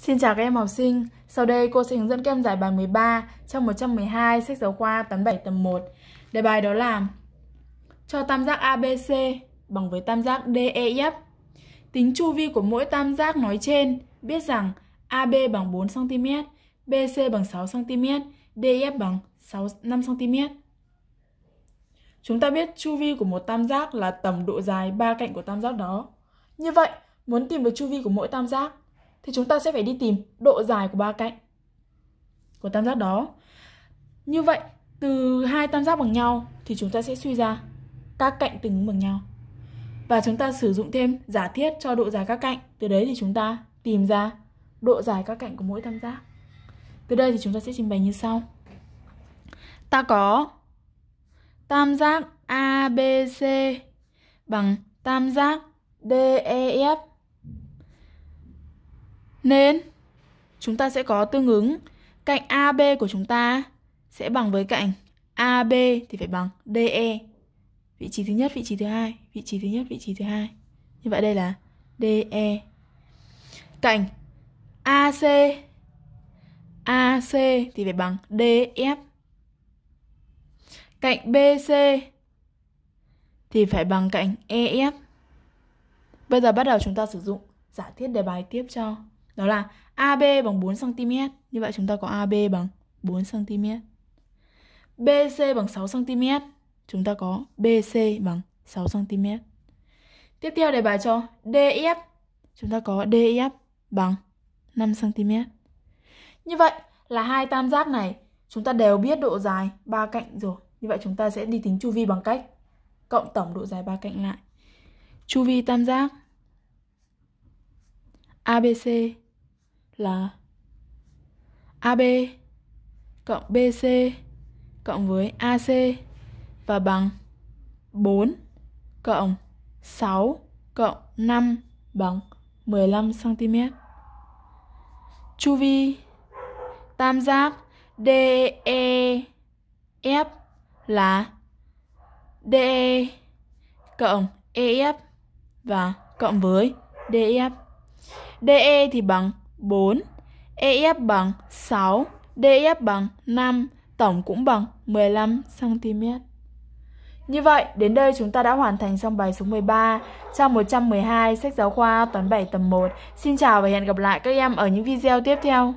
Xin chào các em học sinh, sau đây cô sẽ hướng dẫn các em giải bài 13 trong 112 sách giáo khoa toán 7 tầm 1. Đề bài đó là cho tam giác ABC bằng với tam giác DEF. Tính chu vi của mỗi tam giác nói trên, biết rằng AB bằng 4 cm, BC bằng 6 cm, DEF bằng 6 5 cm. Chúng ta biết chu vi của một tam giác là tổng độ dài ba cạnh của tam giác đó. Như vậy, muốn tìm được chu vi của mỗi tam giác thì chúng ta sẽ phải đi tìm độ dài của ba cạnh của tam giác đó. Như vậy, từ hai tam giác bằng nhau thì chúng ta sẽ suy ra các cạnh tương ứng bằng nhau. Và chúng ta sử dụng thêm giả thiết cho độ dài các cạnh. Từ đấy thì chúng ta tìm ra độ dài các cạnh của mỗi tam giác. Từ đây thì chúng ta sẽ trình bày như sau. Ta có tam giác ABC bằng tam giác DEF nên chúng ta sẽ có tương ứng cạnh AB của chúng ta sẽ bằng với cạnh AB thì phải bằng DE. Vị trí thứ nhất, vị trí thứ hai, vị trí thứ nhất, vị trí thứ hai. Như vậy đây là DE. Cạnh AC AC thì phải bằng DF. Cạnh BC thì phải bằng cạnh EF. Bây giờ bắt đầu chúng ta sử dụng giả thiết đề bài tiếp cho đó là AB bằng 4cm. Như vậy chúng ta có AB bằng 4cm. BC bằng 6cm. Chúng ta có BC bằng 6cm. Tiếp theo đề bài cho DF. Chúng ta có DF bằng 5cm. Như vậy là hai tam giác này, chúng ta đều biết độ dài ba cạnh rồi. Như vậy chúng ta sẽ đi tính chu vi bằng cách cộng tổng độ dài ba cạnh lại. Chu vi tam giác ABC là AB cộng BC cộng với AC và bằng 4 cộng 6 cộng 5 bằng 15 cm. Chu vi tam giác DEF là DE cộng EF và cộng với DF. E, DE thì bằng 4, EF bằng 6, DF bằng 5, tổng cũng bằng 15 cm. Như vậy, đến đây chúng ta đã hoàn thành xong bài số 13 trong 112 sách giáo khoa toán 7 tầm 1. Xin chào và hẹn gặp lại các em ở những video tiếp theo.